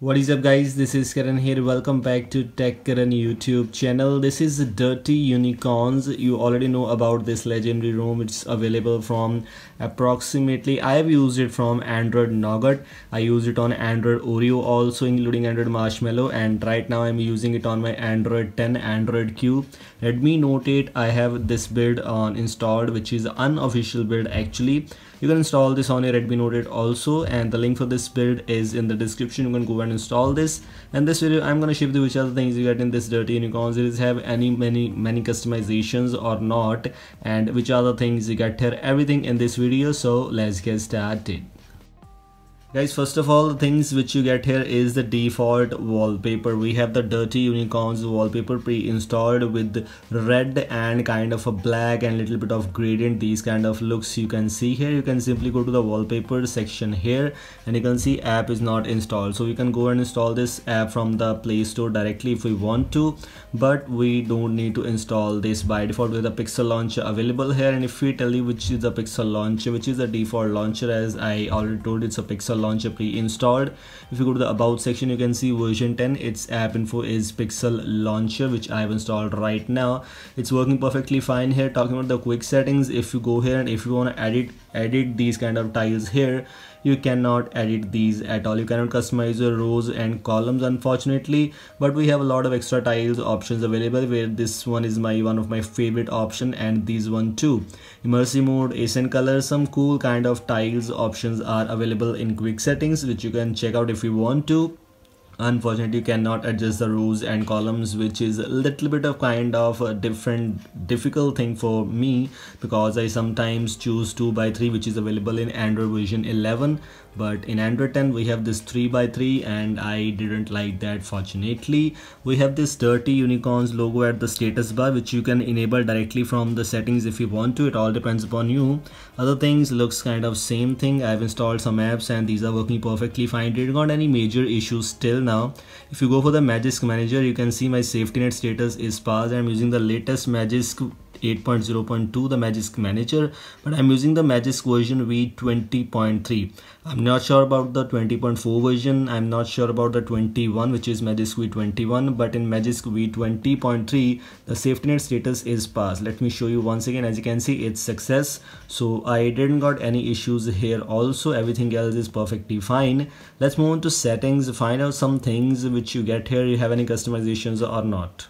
What is up guys, this is Karan here, welcome back to Tech Karan YouTube channel. This is Dirty Unicorns, you already know about this legendary ROM, it's available from approximately, I have used it from Android Nougat, I used it on Android Oreo also including Android Marshmallow. And right now I'm using it on my Android 10, Android Q. Redmi Note 8, I have this build on installed which is unofficial build actually. You can install this on your Redmi Note 8 also. And the link for this build is in the description, you can go and install this. And this video i'm going to show you which the things you get in this dirty unicorns. It is have any many many customizations or not and which the things you get here everything in this video. So let's get started guys first of all the things which you get here is the default wallpaper. We have the dirty unicorns wallpaper pre-installed with red and kind of a black and little bit of gradient. These kind of looks you can see here. You can simply go to the wallpaper section here and you can see app is not installed. So we can go and install this app from the play store directly if we want to but we don't need to install this by default with the pixel launcher available here. And if we tell you which is the pixel launcher which is the default launcher as i already told it's a pixel launcher pre-installed. If you go to the about section you can see version 10 its app info is pixel launcher which i have installed right now. It's working perfectly fine here. Talking about the quick settings if you go here and if you want to edit edit these kind of tiles here you cannot edit these at all. You cannot customize your rows and columns unfortunately. But we have a lot of extra tiles options available where this one is my one of my favorite option and these one too. Immersive mode accent color some cool kind of tiles options are available in quick settings which you can check out if you want to unfortunately you cannot adjust the rows and columns which is a little bit of kind of a different difficult thing for me because I sometimes choose 2 by 3 which is available in Android version 11 but in Android 10 we have this 3 by 3 and I didn't like that fortunately. We have this dirty unicorns logo at the status bar which you can enable directly from the settings if you want to. It all depends upon you. Other things looks kind of same thing. I've installed some apps and these are working perfectly fine. Didn't got any major issues still now. If you go for the Magisk manager you can see my safety net status is passed I'm using the latest Magisk 8.0.2 the Magisk Manager but I'm using the Magisk version V20.3 I'm not sure about the 20.4 version. I'm not sure about the 21 which is Magisk V21 but in Magisk V20.3 the safety net status is passed. Let me show you once again. As you can see it's success. So I didn't got any issues here also. Everything else is perfectly fine. Let's move on to settings. Find out some things which you get here. You have any customizations or not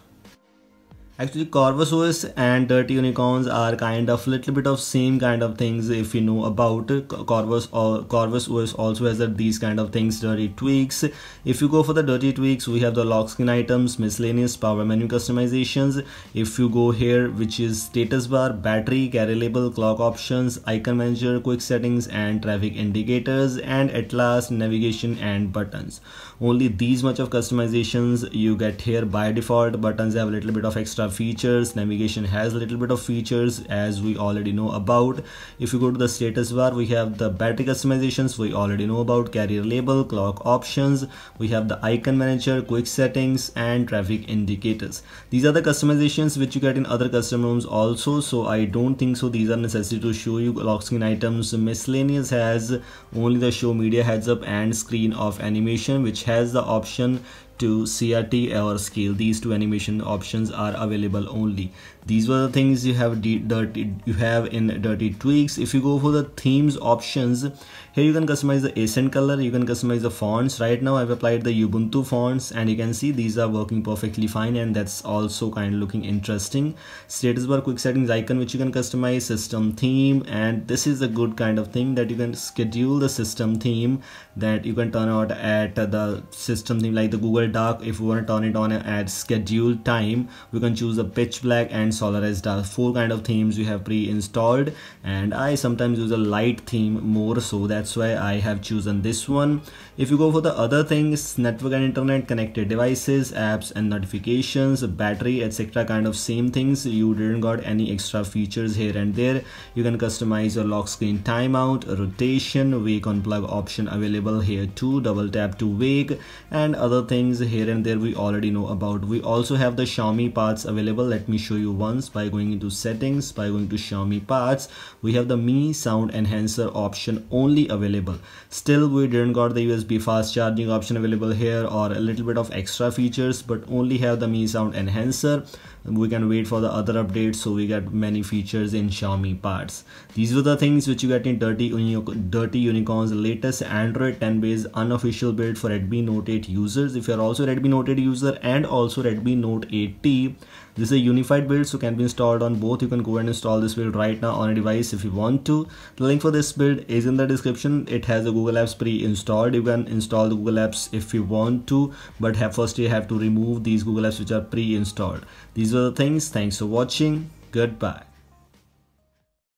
Actually Corvus OS and Dirty Unicorns are kind of little bit of same kind of things if you know about Corvus or Corvus OS also has these kind of things dirty tweaks. If you go for the dirty tweaks we have the lock screen items, miscellaneous power menu customizations. If you go here which is status bar, battery, carrier label, clock options, icon manager, quick settings and traffic indicators and at last navigation and buttons. Only these much of customizations you get here by default buttons have a little bit of extra features. Navigation has a little bit of features as we already know about. If you go to the status bar we have the battery customizations we already know about carrier label clock options. We have the icon manager quick settings and traffic indicators. These are the customizations which you get in other custom ROMs also so i don't think so these are necessary to show you lock screen items. Miscellaneous has only the show media heads up and screen of animation which has the option to CRT or scale these two animation options are available only. These were the things you have dirty you have in dirty tweaks. If you go for the themes options here you can customize the accent color you can customize the fonts. Right now i've applied the ubuntu fonts and you can see these are working perfectly fine and that's also kind of looking interesting. Status bar quick settings icon which you can customize system theme and this is a good kind of thing that you can schedule the system theme that you can turn out at the system theme like the google doc if you want to turn it on at scheduled time we can choose a pitch black and solarized dark. Four kind of themes you have pre-installed. And I sometimes use a light theme more so that's why I have chosen this one. If you go for the other things network and internet connected devices apps and notifications battery etc kind of same things. You didn't got any extra features here and there. You can customize your lock screen timeout rotation wake on plug option available here too double tap to wake and other things here and there we already know about. We also have the Xiaomi parts available. Let me show you once. By going into settings by going to Xiaomi parts. we have the Mi sound enhancer option only available. Still we didn't got the usb fast charging option available here or a little bit of extra features but only have the mi sound enhancer we can wait for the other updates so we get many features in xiaomi parts. These were the things which you get in dirty dirty unicorns latest android 10 based unofficial build for redmi note 8 users. If you're also redmi note 8 user and also redmi note 8t this is a unified build so can be installed on both. You can go and install this build right now on a device if you want to. The link for this build is in the description. It has the google apps pre-installed. You can install the google apps if you want to but have first you have to remove these google apps which are pre-installed these things. Thanks for watching. Goodbye